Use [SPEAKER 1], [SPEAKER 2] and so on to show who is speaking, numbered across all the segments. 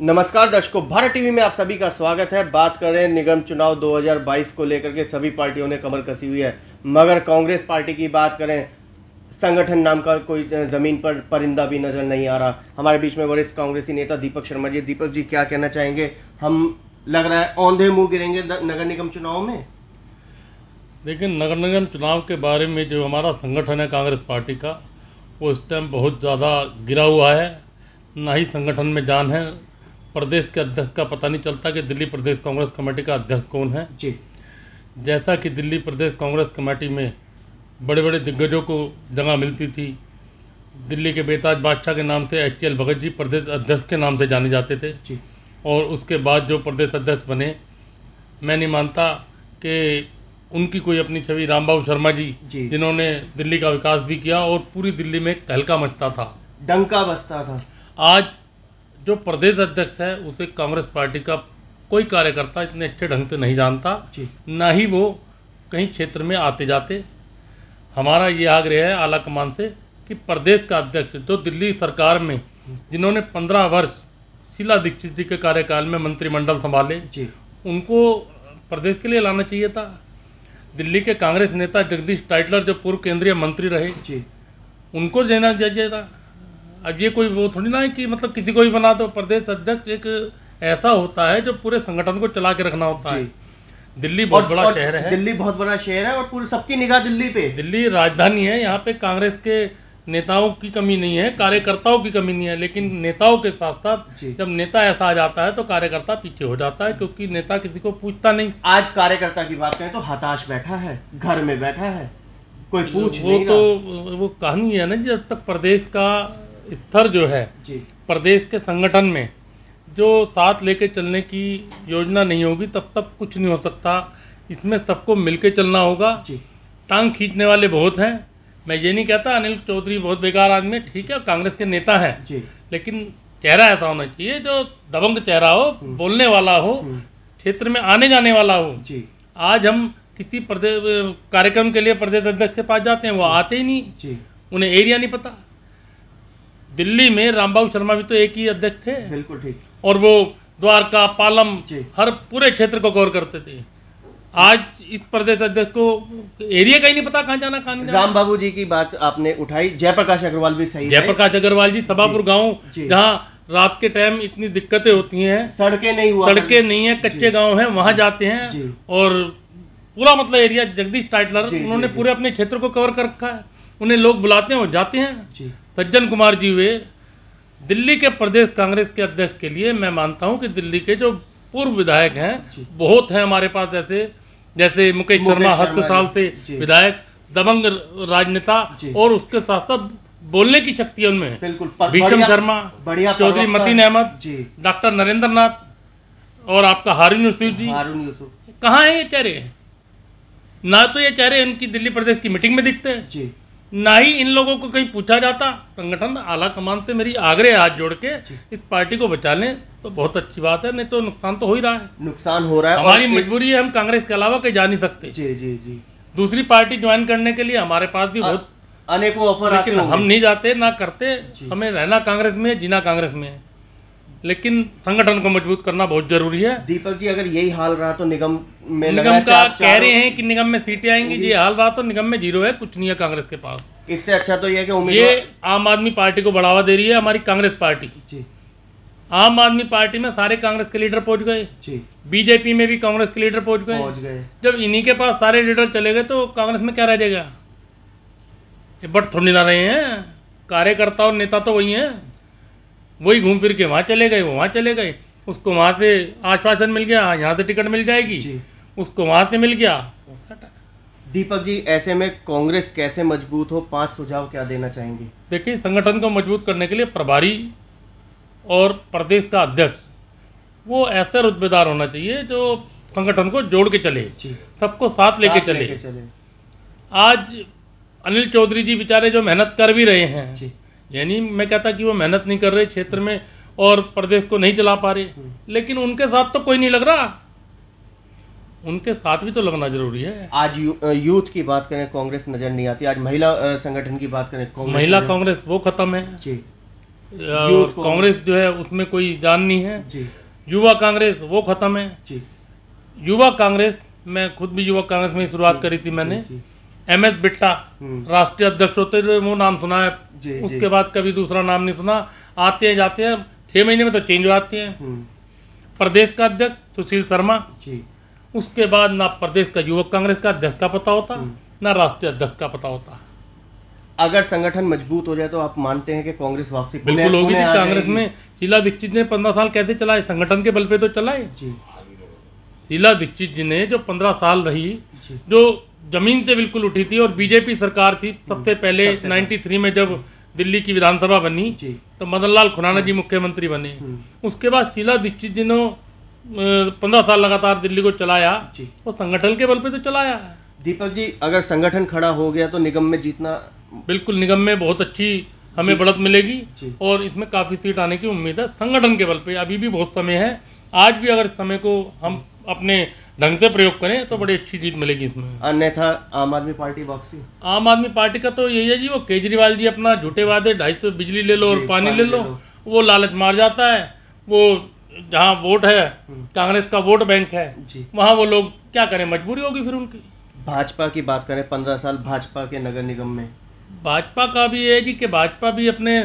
[SPEAKER 1] नमस्कार दर्शकों, भारत टीवी में आप सभी का स्वागत है। बात करें निगम चुनाव 2022 को लेकर के, सभी पार्टियों ने कमर कसी हुई है। मगर कांग्रेस पार्टी की बात करें, संगठन नाम का कोई ज़मीन पर परिंदा भी नज़र नहीं आ रहा। हमारे बीच में वरिष्ठ कांग्रेसी नेता दीपक शर्मा जी। दीपक जी, क्या कहना चाहेंगे? हम लग रहा है औंधे मुँह गिरेंगे नगर निगम चुनाव में।
[SPEAKER 2] देखिए, नगर निगम चुनाव के बारे में जो हमारा संगठन है कांग्रेस पार्टी का वो इस टाइम बहुत ज़्यादा गिरा हुआ है। ना ही संगठन में जान है प्रदेश के अध्यक्ष का पता नहीं चलता कि दिल्ली प्रदेश कांग्रेस कमेटी का अध्यक्ष कौन है।
[SPEAKER 1] जी।
[SPEAKER 2] जैसा कि दिल्ली प्रदेश कांग्रेस कमेटी में बड़े बड़े दिग्गजों को जगह मिलती थी दिल्ली के बेताज बादशाह के नाम से एच के एल भगत जी प्रदेश अध्यक्ष के नाम से जाने जाते थे।
[SPEAKER 1] जी।
[SPEAKER 2] और उसके बाद जो प्रदेश अध्यक्ष बने मैं नहीं मानता कि उनकी कोई अपनी छवि रामबाबू शर्मा जी
[SPEAKER 1] जी।
[SPEAKER 2] जिन्होंने दिल्ली का विकास भी किया और पूरी दिल्ली में एक तहलका मचता था।
[SPEAKER 1] डंका बचता था।
[SPEAKER 2] आज जो प्रदेश अध्यक्ष है उसे कांग्रेस पार्टी का कोई कार्यकर्ता इतने अच्छे ढंग से नहीं जानता ना ही वो कहीं क्षेत्र में आते जाते। हमारा ये आग्रह है आला कमान से कि प्रदेश का अध्यक्ष जो दिल्ली सरकार में जिन्होंने पंद्रह वर्ष शीला दीक्षित जी के कार्यकाल में मंत्रिमंडल संभाले
[SPEAKER 1] जी।
[SPEAKER 2] उनको प्रदेश के लिए लाना चाहिए था। दिल्ली के कांग्रेस नेता जगदीश टाइटलर जो पूर्व केंद्रीय मंत्री रहे
[SPEAKER 1] जी।
[SPEAKER 2] उनको देना चाहिए था। अब ये कोई वो थोड़ी ना है कि मतलब किसी को भी बना दो प्रदेश अध्यक्ष एक ऐसा होता है जो पूरे संगठन को चला के रखना होता है। दिल्ली बहुत बड़ा
[SPEAKER 1] और
[SPEAKER 2] शहर है।
[SPEAKER 1] दिल्ली बहुत बड़ा शहर है और पूरी सबकी निगाह दिल्ली पे।
[SPEAKER 2] दिल्ली राजधानी है यहाँ पे कांग्रेस के नेताओं की कमी नहीं है कार्यकर्ताओं की कमी नहीं है लेकिन नेताओं के साथ साथ जब नेता ऐसा आ जाता है तो कार्यकर्ता पीछे हो जाता है क्योंकि नेता किसी को पूछता नहीं।
[SPEAKER 1] आज कार्यकर्ता की बात करें तो हताश बैठा है घर में बैठा है कोई पूछ
[SPEAKER 2] वो
[SPEAKER 1] नहीं
[SPEAKER 2] तो वो कहानी है ना जी जब तक प्रदेश का स्तर जो है प्रदेश के संगठन में जो साथ लेके चलने की योजना नहीं होगी तब तक कुछ नहीं हो सकता। इसमें सबको मिलके चलना होगा। टांग खींचने वाले बहुत हैं। मैं ये नहीं कहता अनिल चौधरी बहुत बेकार आदमी है ठीक है कांग्रेस के नेता हैं। लेकिन चेहरा ऐसा होना चाहिए जो दबंग चेहरा हो बोलने वाला हो
[SPEAKER 1] हम्म,
[SPEAKER 2] क्षेत्र में आने जाने वाला हो।
[SPEAKER 1] जी।
[SPEAKER 2] आज हम किसी प्रदेश कार्यक्रम के लिए प्रदेश अध्यक्ष के पास जाते हैं वो आते ही नहीं।
[SPEAKER 1] जी।
[SPEAKER 2] उन्हें एरिया नहीं पता। दिल्ली में रामबाबू शर्मा भी तो एक ही अध्यक्ष थे।
[SPEAKER 1] बिल्कुल ठीक।
[SPEAKER 2] और वो द्वारका पालम हर पूरे क्षेत्र को कवर करते थे। आज इस प्रदेश अध्यक्ष को एरिया का ही नहीं पता कहाँ जाना कहाँ नहीं
[SPEAKER 1] राम बाबू जी की बात आपने उठाई। जयप्रकाश अग्रवाल भी सही
[SPEAKER 2] जयप्रकाश अग्रवाल जी सभापुर गाँव जहाँ रात के टाइम इतनी दिक्कतें होती हैं।
[SPEAKER 1] सड़कें नहीं हुआ
[SPEAKER 2] सड़कें नहीं है कच्चे गाँव हैं वहाँ जाते हैं। और पूरा मतलब एरिया जगदीश टाइटलर उन्होंने। पूरे अपने क्षेत्र को कवर कर रखा है। उन्हें लोग बुलाते हैं वो जाते हैं।
[SPEAKER 1] जी।
[SPEAKER 2] सज्जन कुमार जी वे दिल्ली के प्रदेश कांग्रेस के अध्यक्ष के लिए मैं मानता हूँ कि दिल्ली के जो पूर्व विधायक हैं बहुत हैं हमारे पास ऐसे जैसे मुकेश शर्मा हत्तर साल से विधायक दबंग राजनेता और उसके साथ साथ बोलने की शक्ति उनमें है। भीषम शर्मा चौधरी मतीन अहमद डॉक्टर नरेंद्र नाथ और आपका हारून यूसुफ जी। कहाँ है ये चेहरे? ना तो ये चेहरे इनकी दिल्ली प्रदेश की मीटिंग में दिखते हैं।
[SPEAKER 1] जी।
[SPEAKER 2] ना ही इन लोगों को कहीं पूछा जाता। संगठन आला कमान से मेरी आग्रह हाथ जोड़ के इस पार्टी को बचा लें तो बहुत अच्छी बात है नहीं तो नुकसान तो हो ही रहा है।
[SPEAKER 1] नुकसान हो रहा है
[SPEAKER 2] हमारी मजबूरी है हम कांग्रेस के अलावा कहीं जा नहीं सकते।
[SPEAKER 1] जी जी जी।
[SPEAKER 2] दूसरी पार्टी ज्वाइन करने के लिए हमारे पास भी बहुत
[SPEAKER 1] अनेकों ऑफ़र आते
[SPEAKER 2] लेकिन हम नहीं जाते ना करते हमें रहना कांग्रेस में जीना कांग्रेस में। लेकिन संगठन को मज़बूत करना बहुत ज़रूरी है।
[SPEAKER 1] दीपक जी अगर यही हाल रहा तो निगम में
[SPEAKER 2] निगम का कह रहे हैं कि निगम में सीटें आएँगी। ये हाल रहा तो निगम में ज़ीरो है कुछ नहीं है कांग्रेस के पास।
[SPEAKER 1] इससे अच्छा तो ये है कि
[SPEAKER 2] ये आम आदमी पार्टी को बढ़ावा दे रही है हमारी कांग्रेस पार्टी।
[SPEAKER 1] जी।
[SPEAKER 2] आम आदमी पार्टी में सारे कांग्रेस के लीडर पहुँच गए। बीजेपी में भी कांग्रेस के लीडर पहुँच गए।
[SPEAKER 1] पहुँच गए।
[SPEAKER 2] जब इन्हीं के पास सारे लीडर चले गए तो कांग्रेस में क्या रह जाएगा? ये बट थोड़ी ना रहे हैं। कार्यकर्ता और नेता तो वही हैं। वही घूम फिर के वहाँ चले गए वहाँ चले गए। उसको वहाँ से आश्वासन मिल गया हाँ, यहाँ से टिकट मिल जाएगी।
[SPEAKER 1] जी।
[SPEAKER 2] उसको वहाँ से मिल गया।
[SPEAKER 1] दीपक जी ऐसे में कांग्रेस कैसे मज़बूत हो? पाँच सुझाव क्या देना चाहेंगे?
[SPEAKER 2] देखिए संगठन को मज़बूत करने के लिए प्रभारी और प्रदेश का अध्यक्ष वो ऐसे रुतबेदार होना चाहिए जो संगठन को जोड़ के चले सबको साथ लेके चले।
[SPEAKER 1] चले।
[SPEAKER 2] आज अनिल चौधरी जी बेचारे जो मेहनत कर भी रहे हैं यानी मैं कहता कि वो मेहनत नहीं कर रहे क्षेत्र में और प्रदेश को नहीं चला पा रहे। लेकिन उनके साथ तो कोई नहीं लग रहा। उनके साथ भी तो लगना ज़रूरी है।
[SPEAKER 1] आज यू, यूथ की बात करें कांग्रेस नज़र नहीं आती। आज महिला संगठन की बात करें कांग्रेस
[SPEAKER 2] महिला कांग्रेस वो खत्म है।
[SPEAKER 1] जी।
[SPEAKER 2] कांग्रेस जो है उसमें कोई जान नहीं है।
[SPEAKER 1] जी।
[SPEAKER 2] युवा कांग्रेस वो खत्म है।
[SPEAKER 1] जी।
[SPEAKER 2] युवा कांग्रेस मैं खुद भी युवा कांग्रेस में शुरुआत करी थी मैंने। एम एस बिट्टा
[SPEAKER 1] हम्म,
[SPEAKER 2] राष्ट्रीय अध्यक्ष होते थे वो नाम सुना है।
[SPEAKER 1] जी,
[SPEAKER 2] उसके
[SPEAKER 1] जी।
[SPEAKER 2] बाद कभी दूसरा नाम नहीं सुना। आते हैं जाते हैं छः महीने में तो चेंज हो जाते हैं।
[SPEAKER 1] हम्म,
[SPEAKER 2] प्रदेश का अध्यक्ष सुशील शर्मा।
[SPEAKER 1] जी।
[SPEAKER 2] उसके बाद ना प्रदेश का युवक कांग्रेस का अध्यक्ष का पता होता
[SPEAKER 1] हम्म।
[SPEAKER 2] ना राष्ट्रीय अध्यक्ष का पता होता।
[SPEAKER 1] अगर संगठन मज़बूत हो जाए तो आप मानते हैं कि कांग्रेस वापसी
[SPEAKER 2] बिल्कुल होगी कांग्रेस में शीला दीक्षित ने पंद्रह साल कैसे चलाए? संगठन के बल पे तो चलाए। शीला दीक्षित जी ने जो पंद्रह साल रही
[SPEAKER 1] जो।
[SPEAKER 2] ज़मीन से बिल्कुल उठी थी और बीजेपी सरकार थी सबसे पहले
[SPEAKER 1] सबसे पहले।
[SPEAKER 2] 93 में जब दिल्ली की विधानसभा बनी तो मदन लाल खुराना जी मुख्यमंत्री बने।
[SPEAKER 1] हम्म,
[SPEAKER 2] उसके बाद शीला दीक्षित जी ने पंद्रह साल लगातार दिल्ली को चलाया वो संगठन के बल पे तो चलाया। है
[SPEAKER 1] दीपक जी अगर संगठन खड़ा हो गया तो निगम में जीतना
[SPEAKER 2] बिल्कुल निगम में बहुत अच्छी हमें बढ़त मिलेगी और इसमें काफ़ी सीट आने की उम्मीद है संगठन के बल पे। अभी भी बहुत समय है आज भी अगर समय को हम अपने ढंग से प्रयोग करें तो बड़ी अच्छी जीत मिलेगी इसमें।
[SPEAKER 1] अन्यथा आम आदमी पार्टी वापसी।
[SPEAKER 2] आम आदमी पार्टी का तो यही है जी वो केजरीवाल जी अपना झूठे वादे ढाई सौ बिजली ले लो और पानी
[SPEAKER 1] पानी
[SPEAKER 2] ले
[SPEAKER 1] ले
[SPEAKER 2] लो
[SPEAKER 1] लो।
[SPEAKER 2] वो लालच मार जाता है वो जहाँ वोट है कांग्रेस का वोट बैंक है वहाँ वो लोग क्या करें मजबूरी होगी फिर उनकी?
[SPEAKER 1] भाजपा की बात करें पंद्रह साल भाजपा के नगर निगम में।
[SPEAKER 2] भाजपा का भी ये है जी कि भाजपा भी अपने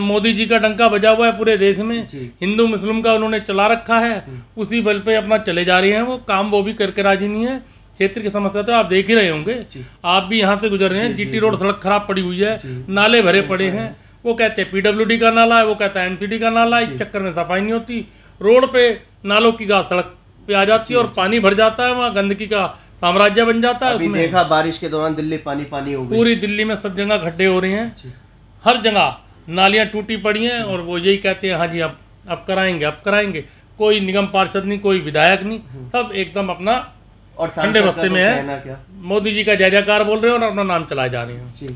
[SPEAKER 2] मोदी जी का डंका बजा हुआ है पूरे देश में। हिंदू मुस्लिम का उन्होंने चला रखा है। उसी बल पे अपना चले जा रहे हैं वो। काम वो भी करके राज़ी नहीं है। क्षेत्र की समस्या तो आप देख ही रहे होंगे। आप भी यहाँ से गुजर रहे हैं। जीटी रोड सड़क खराब पड़ी हुई है। नाले भरे पड़े हैं। वो कहते हैं पीडब्ल्यूडी का नाला है वो कहता है एमसीडी का नाला है इस चक्कर में सफ़ाई नहीं होती। रोड पे नालों की घास सड़क पे आ जाती है और पानी भर जाता है वहाँ गंदगी का साम्राज्य बन जाता है
[SPEAKER 1] अभी देखा बारिश के दौरान दिल्ली पानी पानी हो
[SPEAKER 2] पूरी दिल्ली में सब जगह खड्डे हो रहे हैं। हर जगह नालियाँ टूटी पड़ी हैं और वो यही कहते हैं हाँ जी अब अब कराएँगे अब कराएँगे। कोई निगम पार्षद नहीं कोई विधायक नहीं सब एकदम अपना
[SPEAKER 1] और
[SPEAKER 2] ठंडे बस्ते
[SPEAKER 1] तो
[SPEAKER 2] में है। मोदी जी का जय जयकार बोल रहे हैं और अपना नाम चलाए जा रहे हैं।
[SPEAKER 1] जी।